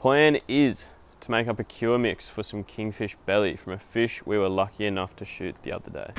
Plan is to make up a cure mix for some kingfish belly from a fish we were lucky enough to shoot the other day.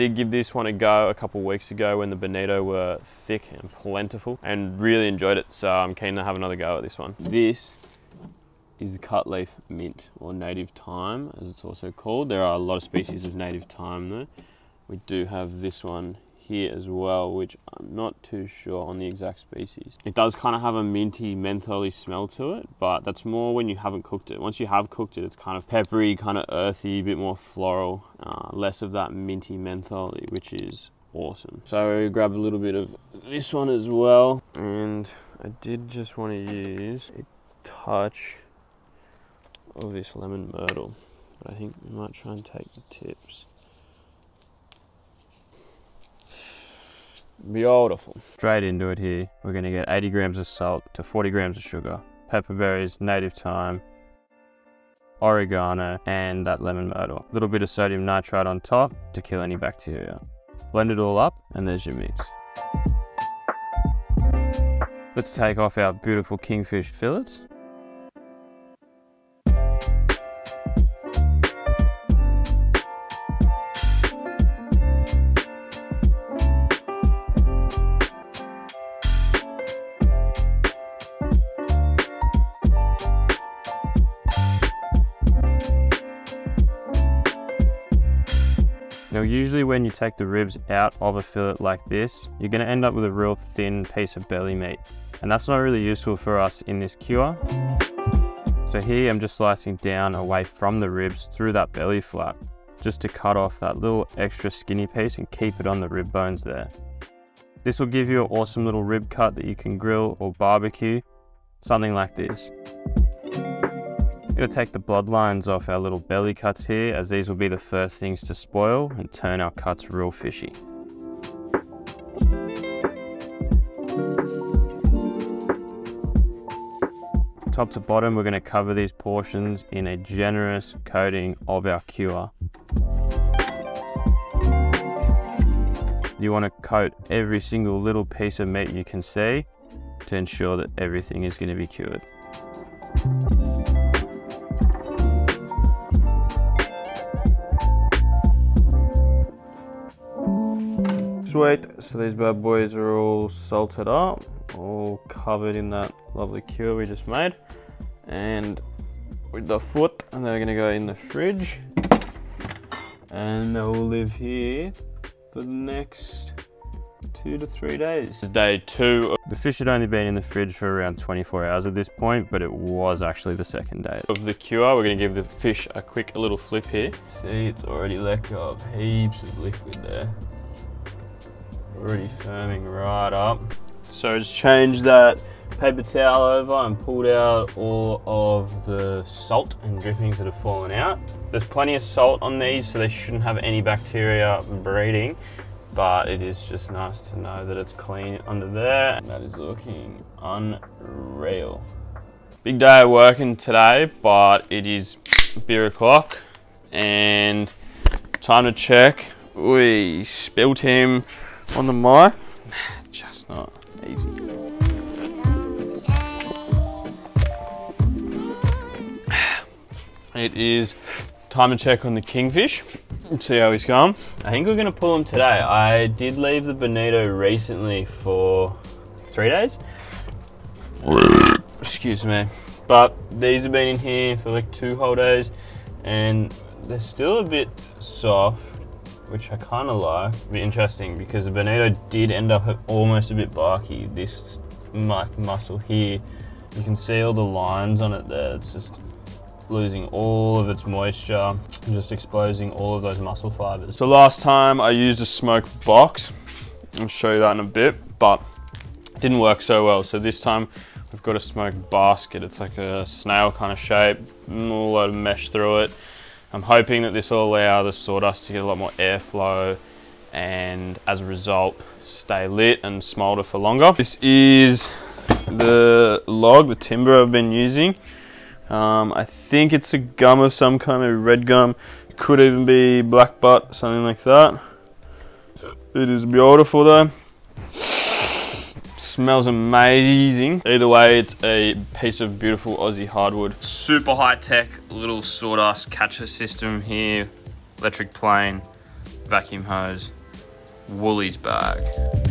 Did give this one a go a couple weeks ago when the bonito were thick and plentiful and really enjoyed it. So I'm keen to have another go at this one. This is the cutleaf mint or native thyme as it's also called. There are a lot of species of native thyme though. We do have this one here as well, which I'm not too sure on the exact species. It does kind of have a minty, mentholy smell to it, but that's more when you haven't cooked it. Once you have cooked it, it's kind of peppery, kind of earthy, a bit more floral, uh, less of that minty mentholy, which is awesome. So grab a little bit of this one as well. And I did just want to use a touch of this lemon myrtle, but I think we might try and take the tips. Beautiful. Straight into it here. We're gonna get 80 grams of salt to 40 grams of sugar, pepper berries, native thyme, oregano, and that lemon myrtle. Little bit of sodium nitrite on top to kill any bacteria. Blend it all up and there's your mix. Let's take off our beautiful kingfish fillets usually when you take the ribs out of a fillet like this, you're going to end up with a real thin piece of belly meat. And that's not really useful for us in this cure. So here I'm just slicing down away from the ribs through that belly flap, just to cut off that little extra skinny piece and keep it on the rib bones there. This will give you an awesome little rib cut that you can grill or barbecue, something like this going to take the bloodlines off our little belly cuts here as these will be the first things to spoil and turn our cuts real fishy. Top to bottom, we're going to cover these portions in a generous coating of our cure. You want to coat every single little piece of meat you can see to ensure that everything is going to be cured. Sweet, so these bad boys are all salted up, all covered in that lovely cure we just made. And with the foot, and they're gonna go in the fridge. And they will live here for the next two to three days. This is day two. The fish had only been in the fridge for around 24 hours at this point, but it was actually the second day. Of the cure, we're gonna give the fish a quick little flip here. See, it's already let go of heaps of liquid there already firming right up. So just changed that paper towel over and pulled out all of the salt and drippings that have fallen out. There's plenty of salt on these so they shouldn't have any bacteria breeding but it is just nice to know that it's clean under there. That is looking unreal. Big day of working today but it is beer o'clock and time to check. We spilled him on the mic. Just not easy. It is time to check on the kingfish. See how he's going. I think we're gonna pull him today. I did leave the bonito recently for three days. Excuse me. But these have been in here for like two whole days and they're still a bit soft, which I kind of like. Bit interesting because the bonito did end up almost a bit barky. This muscle here, you can see all the lines on it there. It's just losing all of its moisture, just exposing all of those muscle fibers. So last time I used a smoke box, I'll show you that in a bit, but didn't work so well. So this time we've got a smoke basket. It's like a snail kind of shape, a lot of mesh through it. I'm hoping that this will allow the sawdust to get a lot more airflow and as a result stay lit and smolder for longer. This is the log, the timber I've been using. Um, I think it's a gum of some kind, maybe red gum. Could even be black butt, something like that. It is beautiful though. Smells amazing. Either way, it's a piece of beautiful Aussie hardwood. Super high tech little sawdust catcher system here. Electric plane, vacuum hose, Woolies bag.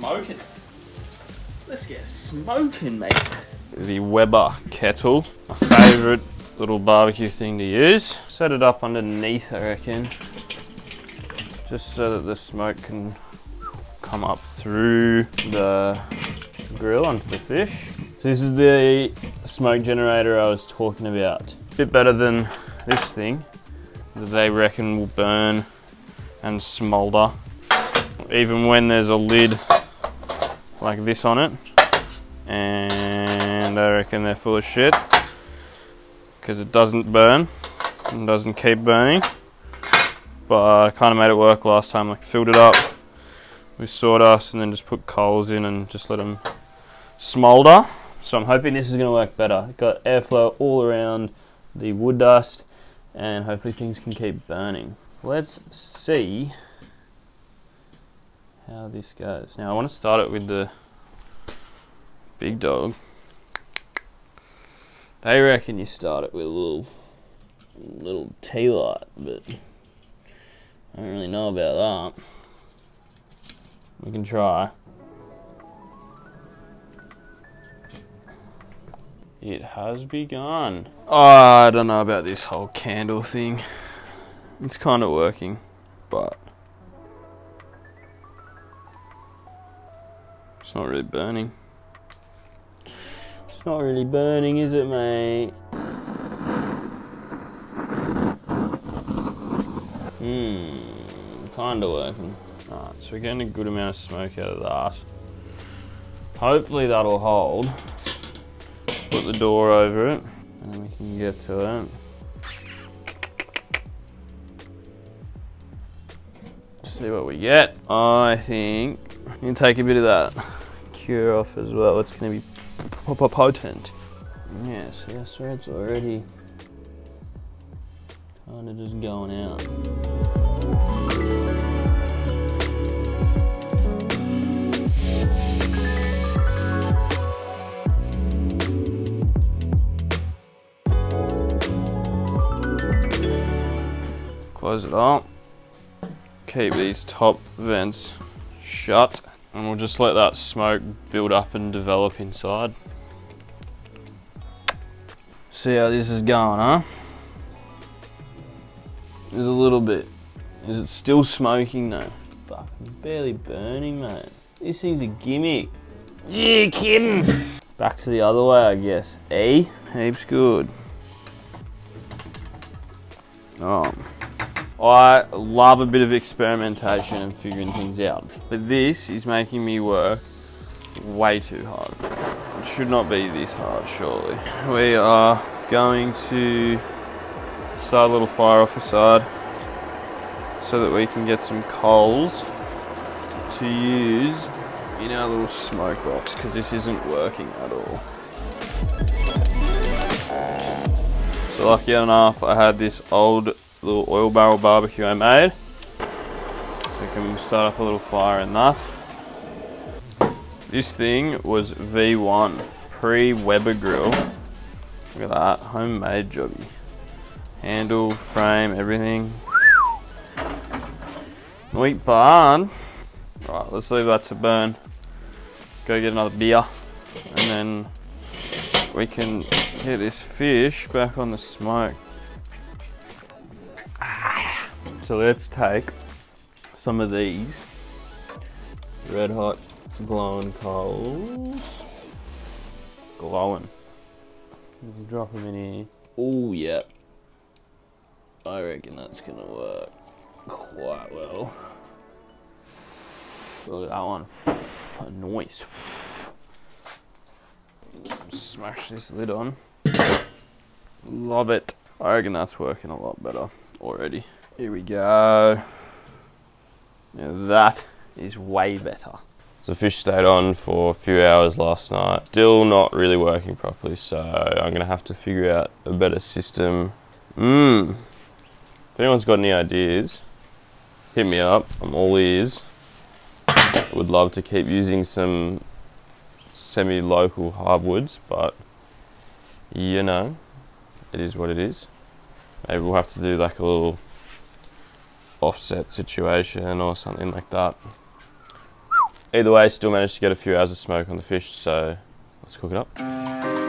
Smoking. Let's get smoking, mate. The Weber kettle, my favourite little barbecue thing to use. Set it up underneath, I reckon, just so that the smoke can come up through the grill onto the fish. So this is the smoke generator I was talking about. A bit better than this thing that they reckon will burn and smolder even when there's a lid like this on it. And I reckon they're full of shit because it doesn't burn and doesn't keep burning. But I kind of made it work last time like filled it up with sawdust and then just put coals in and just let them smolder. So I'm hoping this is going to work better. Got airflow all around the wood dust and hopefully things can keep burning. Let's see how this goes. Now I want to start it with the big dog. They reckon you start it with a little little tea light, but I don't really know about that. We can try. It has begun. Oh, I don't know about this whole candle thing. It's kind of working, but it's not really burning. It's not really burning, is it, mate? Hmm, kind of working. Alright, so we're getting a good amount of smoke out of that. Hopefully that'll hold put the door over it and we can get to it. See what we get. I think can take a bit of that cure off as well. It's going to be potent. Yeah, see, I swear it's already kind of just going out. close it up. Keep these top vents shut and we'll just let that smoke build up and develop inside. See how this is going, huh? There's a little bit. Is it still smoking though? Fucking barely burning, mate. This thing's a gimmick. Yeah, kidding. Back to the other way, I guess. E, heaps good. Oh. I love a bit of experimentation and figuring things out. But this is making me work way too hard. It should not be this hard, surely. We are going to start a little fire off the side so that we can get some coals to use in our little smoke box because this isn't working at all. So lucky enough, I had this old little oil barrel barbecue I made. So we can start up a little fire in that. This thing was V1, pre-Weber grill. Look at that, homemade jobby. Handle, frame, everything. Sweet barn. Right, let's leave that to burn. Go get another beer. And then we can get this fish back on the smoke. So let's take some of these red hot glowing coals. Glowing. Drop them in here. Oh, yeah. I reckon that's gonna work quite well. Look at that one. A noise. Smash this lid on. Love it. I reckon that's working a lot better already. Here we go. Now that is way better. The fish stayed on for a few hours last night. Still not really working properly, so I'm gonna have to figure out a better system. Mmm. If anyone's got any ideas, hit me up. I'm all ears. Would love to keep using some semi-local hardwoods, but you know, it is what it is. Maybe we'll have to do like a little offset situation or something like that. Either way, still managed to get a few hours of smoke on the fish, so let's cook it up.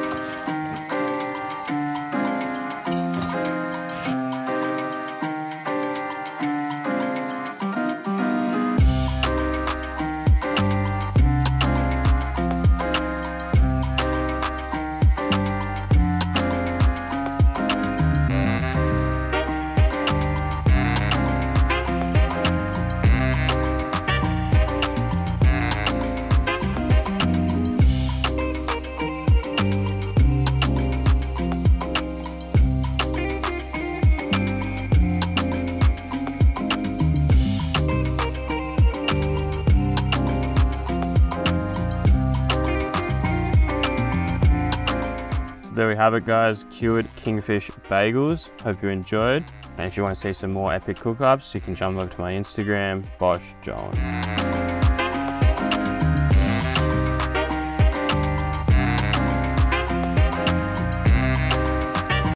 There we have it guys, cured kingfish bagels. Hope you enjoyed. And if you want to see some more epic cook-ups, you can jump over to my Instagram, Bosh Jollen.